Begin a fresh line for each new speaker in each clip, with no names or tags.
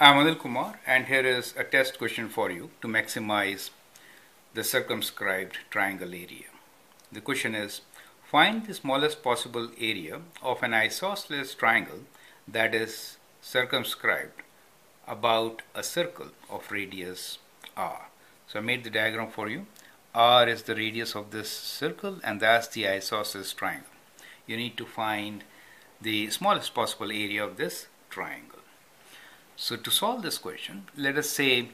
I'm Anil Kumar and here is a test question for you to maximize the circumscribed triangle area. The question is find the smallest possible area of an isosceles triangle that is circumscribed about a circle of radius r. So I made the diagram for you. r is the radius of this circle and that's the isosceles triangle. You need to find the smallest possible area of this triangle. So to solve this question, let us say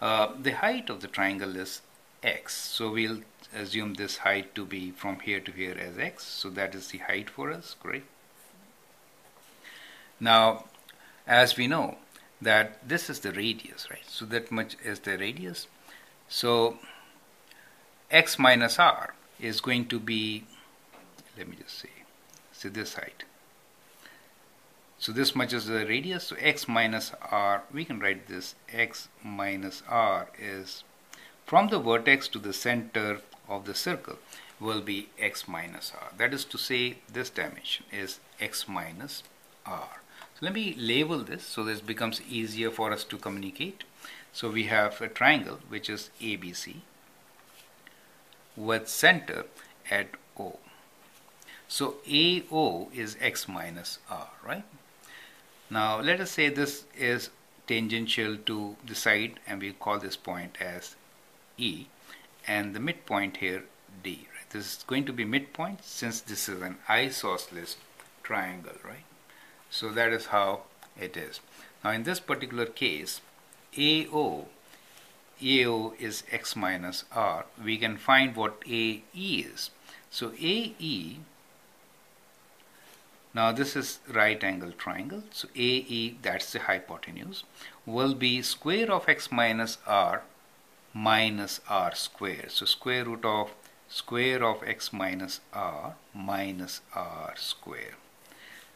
uh, the height of the triangle is x. So we'll assume this height to be from here to here as x. So that is the height for us, great. Now, as we know that this is the radius, right? So that much is the radius. So x minus r is going to be, let me just say, see this height. So this much is the radius. So x minus r, we can write this x minus r is from the vertex to the center of the circle will be x minus r. That is to say this dimension is x minus r. So let me label this so this becomes easier for us to communicate. So we have a triangle which is ABC with center at O. So AO is x minus r, right? Now let us say this is tangential to the side and we call this point as E and the midpoint here D. Right? This is going to be midpoint since this is an isosceles triangle, right? So that is how it is. Now in this particular case, AO, AO is x minus r. We can find what AE is. So AE now this is right angle triangle. So AE, that's the hypotenuse, will be square of x minus r minus r square. So square root of square of x minus r minus r square.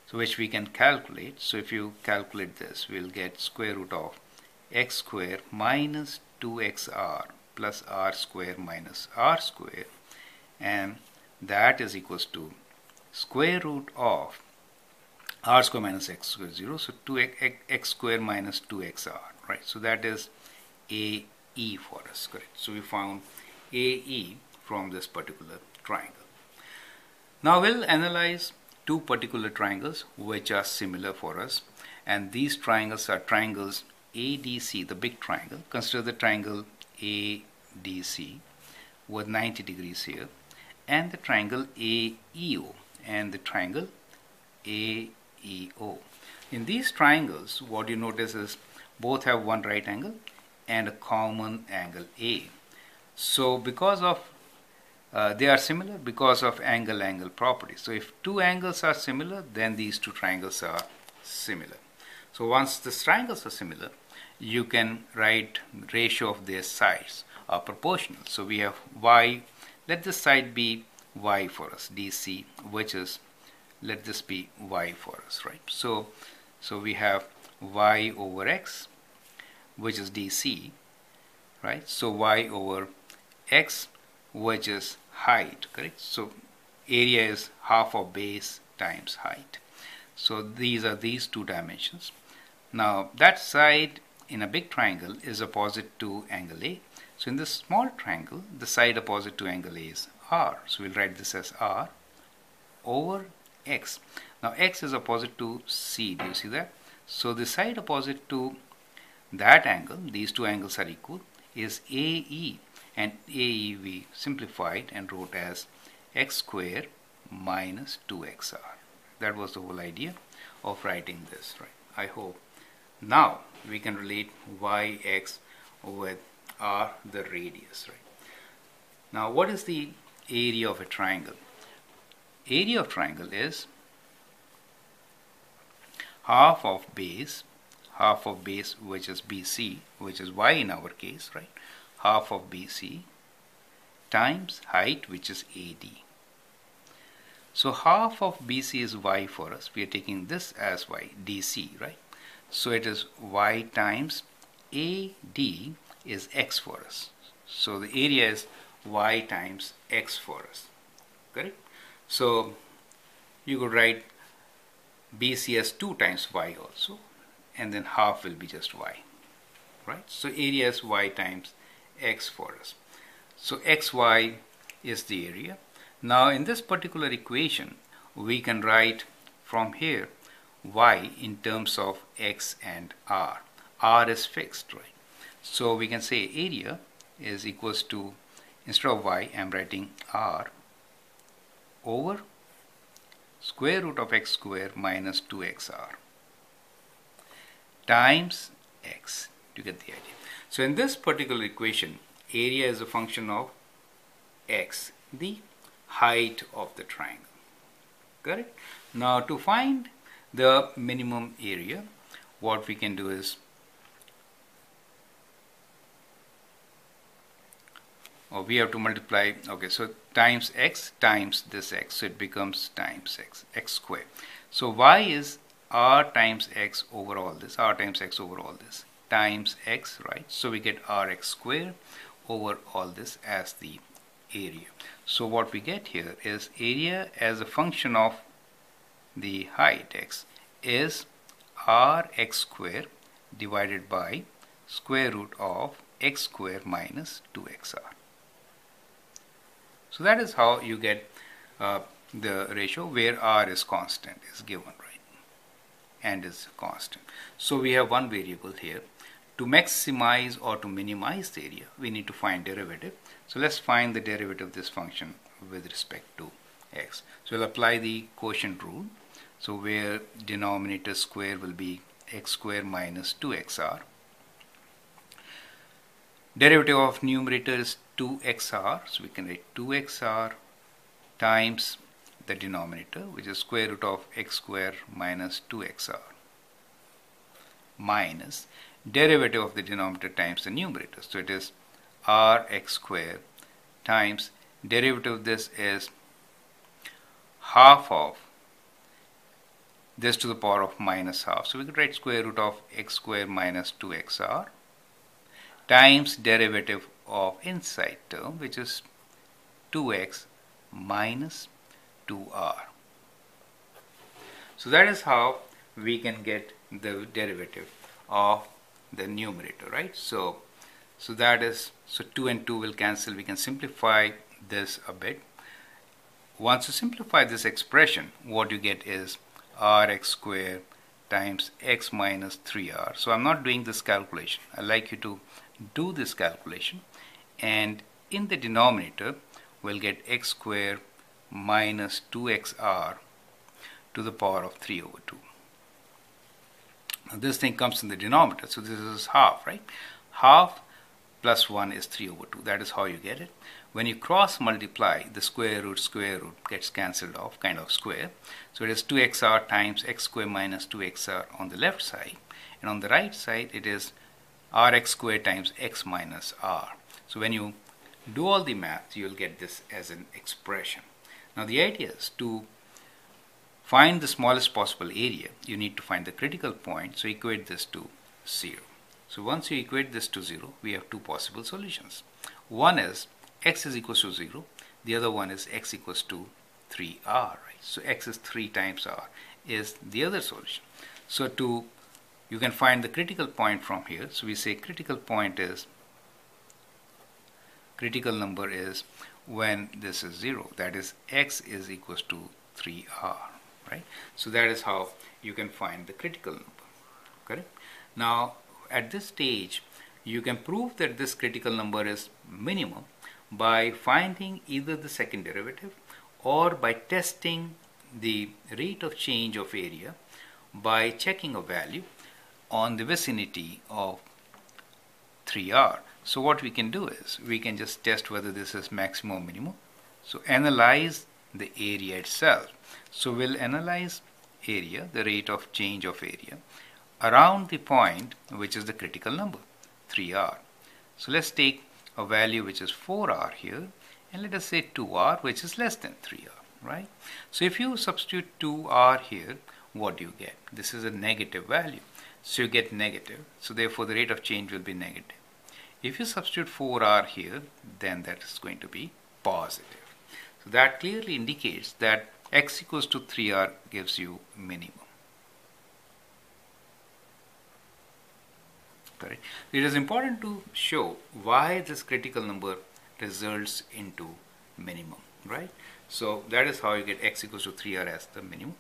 So which we can calculate. So if you calculate this, we'll get square root of x square minus 2xr plus r square minus r square and that is equals to square root of r square minus x square 0 so 2x x square minus 2xr right? So that is AE for us correct? So we found AE from this particular triangle. Now we'll analyze two particular triangles which are similar for us and these triangles are triangles ADC the big triangle. Consider the triangle ADC with 90 degrees here and the triangle AEO and the triangle A In these triangles, what you notice is both have one right angle and a common angle A. So because of uh, they are similar because of angle-angle property. So if two angles are similar, then these two triangles are similar. So once the triangles are similar, you can write ratio of their sides are proportional. So we have y, let this side be y for us, dc, which is let this be y for us right? So so we have y over x which is dc right? So y over x which is height correct? So area is half of base times height. So these are these two dimensions. Now that side in a big triangle is opposite to angle A. So in this small triangle the side opposite to angle A is R. So we'll write this as R over x. Now x is opposite to C, do you see that? So the side opposite to that angle, these two angles are equal, is AE and AE we simplified and wrote as x square minus 2xr. That was the whole idea of writing this, right? I hope. Now we can relate yx with r, the radius, right? Now what is the area of a triangle? Area of triangle is half of base half of base which is BC which is y in our case right? Half of BC times height which is AD so half of BC is y for us. We are taking this as y DC right? So it is y times AD is x for us. So the area is y times x for us. Correct so you could write BC as 2 times y also and then half will be just y right? So area is y times x for us. So xy is the area. Now in this particular equation we can write from here y in terms of x and r. R is fixed right? So we can say area is equals to instead of y I'm writing r over square root of x square minus 2xr times x. To get the idea. So in this particular equation area is a function of x the height of the triangle. Correct? Now to find the minimum area what we can do is or we have to multiply okay so times x times this x so it becomes times x x square. So y is r times x over all this r times x over all this times x right? So we get rx square over all this as the area. So what we get here is area as a function of the height x is rx square divided by square root of x square minus 2xr so that is how you get uh, the ratio where r is constant is given right and is constant. So we have one variable here. To maximize or to minimize the area we need to find derivative. So let's find the derivative of this function with respect to x. So we'll apply the quotient rule. So where denominator square will be x square minus 2xr. Derivative of numerator is 2xr so we can write 2xr times the denominator which is square root of x square minus 2xr minus derivative of the denominator times the numerator. So it is rx square times derivative of this is half of this to the power of minus half. So we could write square root of x square minus 2xr times derivative of inside term which is 2x minus 2r. So that is how we can get the derivative of the numerator right? So so that is so 2 and 2 will cancel. We can simplify this a bit. Once you simplify this expression what you get is rx square times x minus 3r so I'm not doing this calculation. I like you to do this calculation and in the denominator we'll get x square minus 2xr to the power of 3 over 2. Now this thing comes in the denominator, so this is half, right? Half plus 1 is 3 over 2. That is how you get it. When you cross multiply, the square root square root gets cancelled off, kind of square. So it is 2xr times x square minus 2xr on the left side. And on the right side, it is rx squared times x minus r. So when you do all the math, you'll get this as an expression. Now the idea is to find the smallest possible area, you need to find the critical point, so equate this to 0. So once you equate this to 0, we have two possible solutions. One is x is equals to 0, the other one is x equals to 3r, right? So x is 3 times r is the other solution. So to you can find the critical point from here. So we say critical point is critical number is when this is 0 that is x is equals to 3r right? So that is how you can find the critical number correct? Now at this stage you can prove that this critical number is minimum by finding either the second derivative or by testing the rate of change of area by checking a value on the vicinity of 3r so what we can do is we can just test whether this is maximum or minimum. So analyze the area itself. So we'll analyze area, the rate of change of area around the point which is the critical number 3r. So let's take a value which is 4r here and let us say 2r which is less than 3r right. So if you substitute 2r here what do you get? This is a negative value. So you get negative. So therefore the rate of change will be negative. If you substitute 4r here, then that is going to be positive. So that clearly indicates that x equals to 3r gives you minimum. correct it is important to show why this critical number results into minimum right so that is how you get x equals to 3r as the minimum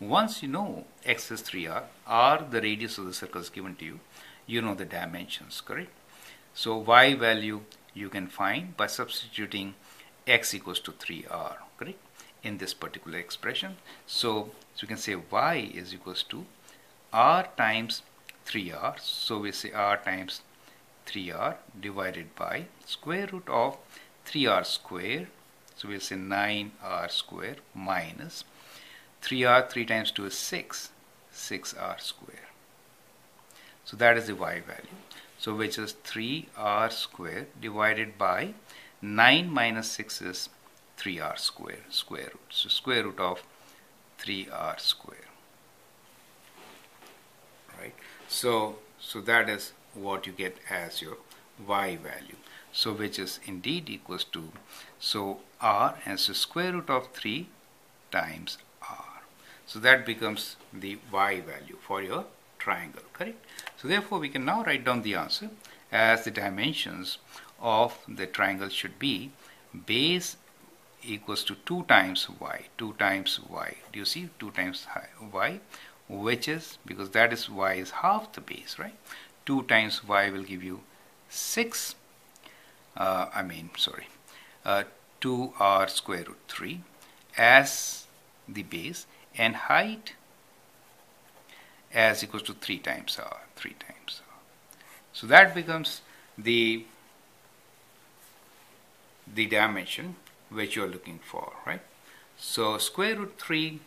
once you know x is 3r r the radius of the circle is given to you you know the dimensions correct? So y value you can find by substituting x equals to 3r correct? In this particular expression. So, so you can say y is equals to r times 3r so we say r times 3r divided by square root of 3r square. So we'll say 9r square minus 3r 3 times 2 is 6 6r square. So that is the y value. So which is 3r square divided by 9 minus 6 is 3r square square root. So square root of 3r square. Right? So so that is what you get as your y value. So which is indeed equals to so r as the square root of 3 times so that becomes the y value for your triangle correct? So therefore we can now write down the answer as the dimensions of the triangle should be base equals to 2 times y 2 times y. Do you see? 2 times y which is because that is y is half the base right? 2 times y will give you 6 uh, I mean sorry uh, 2r square root 3 as the base and height as equals to 3 times r 3 times r so that becomes the the dimension which you are looking for, right? So square root 3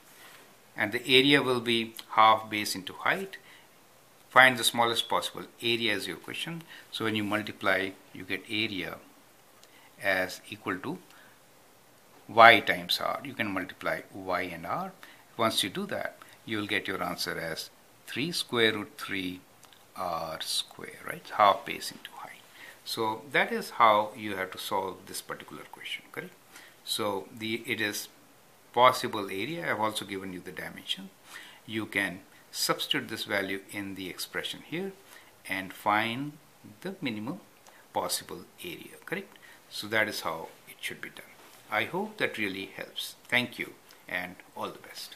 and the area will be half base into height. Find the smallest possible area is your question. So when you multiply, you get area as equal to y times r. You can multiply y and r. Once you do that, you will get your answer as 3 square root 3 r square, right? Half base into height. So that is how you have to solve this particular question, correct? So the it is possible area. I've also given you the dimension. You can substitute this value in the expression here and find the minimum possible area, correct? So that is how it should be done. I hope that really helps. Thank you and all the best.